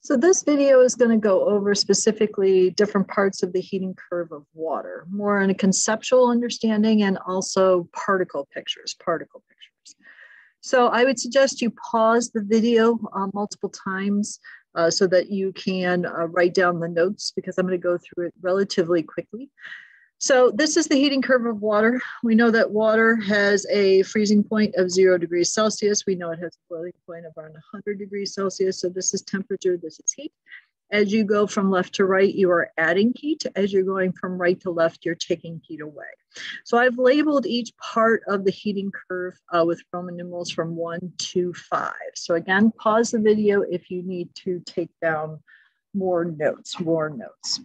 So this video is going to go over specifically different parts of the heating curve of water, more in a conceptual understanding and also particle pictures, particle pictures. So I would suggest you pause the video uh, multiple times uh, so that you can uh, write down the notes because I'm going to go through it relatively quickly. So this is the heating curve of water. We know that water has a freezing point of zero degrees Celsius. We know it has a boiling point of around 100 degrees Celsius. So this is temperature, this is heat. As you go from left to right, you are adding heat. As you're going from right to left, you're taking heat away. So I've labeled each part of the heating curve uh, with Roman numerals from one to five. So again, pause the video if you need to take down more notes, more notes.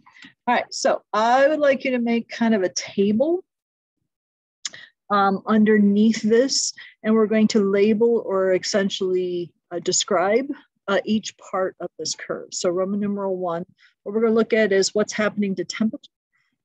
All right, so I would like you to make kind of a table um, underneath this, and we're going to label or essentially uh, describe uh, each part of this curve. So Roman numeral one, what we're gonna look at is what's happening to temperature,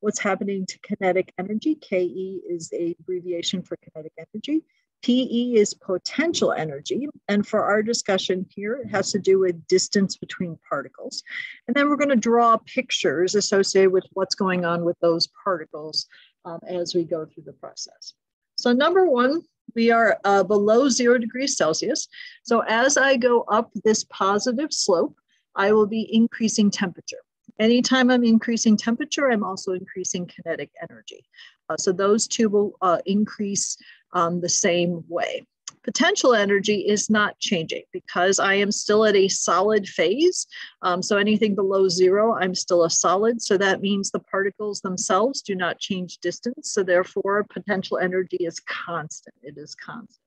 what's happening to kinetic energy. KE is a abbreviation for kinetic energy. PE is potential energy. And for our discussion here, it has to do with distance between particles. And then we're going to draw pictures associated with what's going on with those particles um, as we go through the process. So number one, we are uh, below zero degrees Celsius. So as I go up this positive slope, I will be increasing temperature. Anytime I'm increasing temperature, I'm also increasing kinetic energy. Uh, so those two will uh, increase um, the same way. Potential energy is not changing because I am still at a solid phase. Um, so anything below zero, I'm still a solid. So that means the particles themselves do not change distance. So therefore, potential energy is constant. It is constant.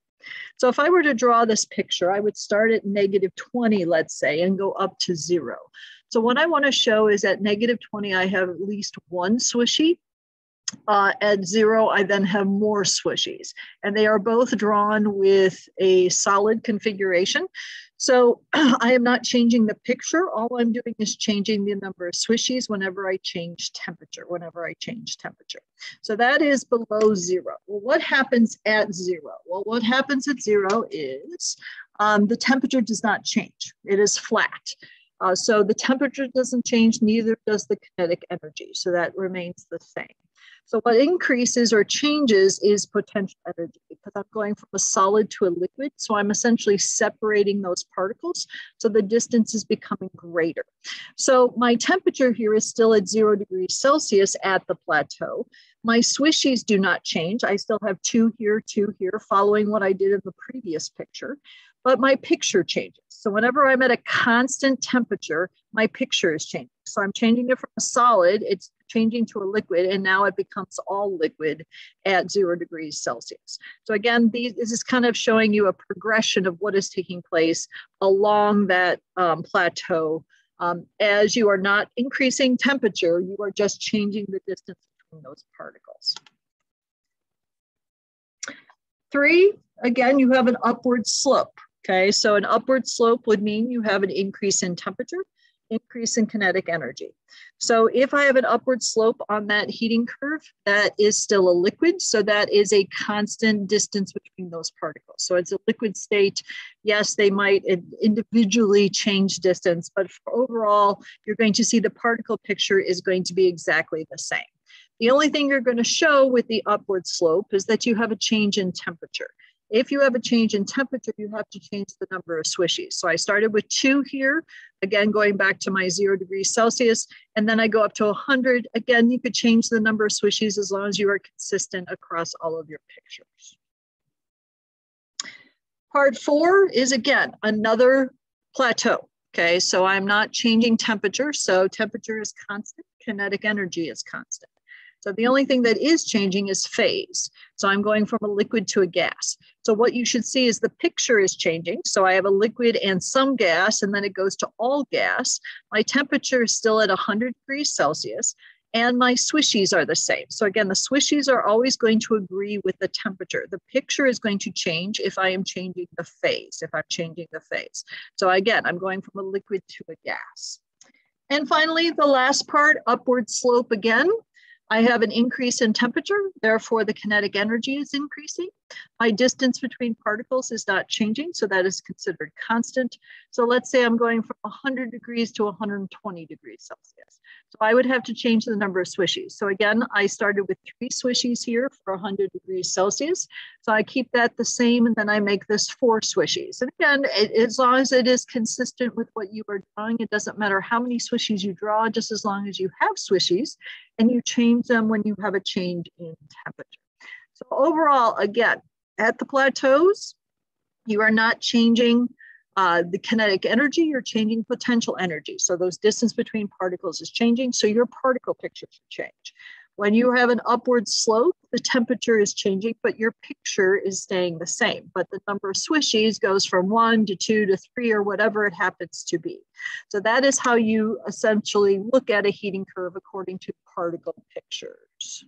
So if I were to draw this picture, I would start at negative 20, let's say, and go up to zero. So what I want to show is at negative 20, I have at least one swishy uh, at zero, I then have more swishies, and they are both drawn with a solid configuration. So I am not changing the picture. All I'm doing is changing the number of swishies whenever I change temperature, whenever I change temperature. So that is below zero. Well, what happens at zero? Well, what happens at zero is um, the temperature does not change. It is flat. Uh, so the temperature doesn't change, neither does the kinetic energy. So that remains the same. So what increases or changes is potential energy because I'm going from a solid to a liquid. So I'm essentially separating those particles. So the distance is becoming greater. So my temperature here is still at zero degrees Celsius at the plateau. My swishies do not change. I still have two here, two here, following what I did in the previous picture, but my picture changes. So whenever I'm at a constant temperature, my picture is changing. So I'm changing it from a solid, it's changing to a liquid, and now it becomes all liquid at zero degrees Celsius. So again, these, this is kind of showing you a progression of what is taking place along that um, plateau. Um, as you are not increasing temperature, you are just changing the distance between those particles. Three, again, you have an upward slope. Okay, so an upward slope would mean you have an increase in temperature increase in kinetic energy. So if I have an upward slope on that heating curve, that is still a liquid. So that is a constant distance between those particles. So it's a liquid state. Yes, they might individually change distance, but overall, you're going to see the particle picture is going to be exactly the same. The only thing you're going to show with the upward slope is that you have a change in temperature. If you have a change in temperature, you have to change the number of swishies. So I started with two here, again, going back to my zero degrees Celsius, and then I go up to 100. Again, you could change the number of swishies as long as you are consistent across all of your pictures. Part four is again, another plateau. Okay, so I'm not changing temperature. So temperature is constant, kinetic energy is constant. So the only thing that is changing is phase. So I'm going from a liquid to a gas. So what you should see is the picture is changing. So I have a liquid and some gas, and then it goes to all gas. My temperature is still at 100 degrees Celsius, and my swishies are the same. So again, the swishies are always going to agree with the temperature. The picture is going to change if I am changing the phase, if I'm changing the phase. So again, I'm going from a liquid to a gas. And finally, the last part, upward slope again. I have an increase in temperature, therefore the kinetic energy is increasing. My distance between particles is not changing, so that is considered constant. So let's say I'm going from 100 degrees to 120 degrees Celsius. So I would have to change the number of swishies. So again, I started with three swishies here for 100 degrees Celsius. So I keep that the same, and then I make this four swishies. And again, it, as long as it is consistent with what you are drawing, it doesn't matter how many swishies you draw, just as long as you have swishies and you change them when you have a change in temperature. So overall, again, at the plateaus, you are not changing uh, the kinetic energy, you're changing potential energy. So those distance between particles is changing, so your particle picture should change. When you have an upward slope, the temperature is changing, but your picture is staying the same. But the number of swishies goes from one to two to three or whatever it happens to be. So that is how you essentially look at a heating curve according to particle pictures.